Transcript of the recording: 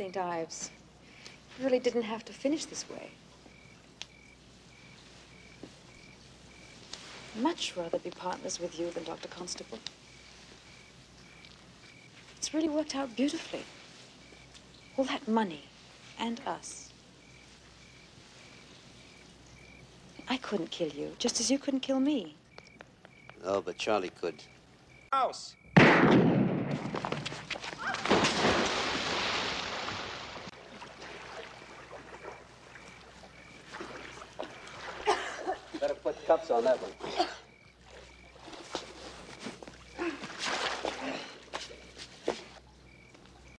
St. Ives. You really didn't have to finish this way. Much rather be partners with you than Dr. Constable. It's really worked out beautifully. All that money and us. I couldn't kill you, just as you couldn't kill me. Oh, but Charlie could. House. Put cups on that one.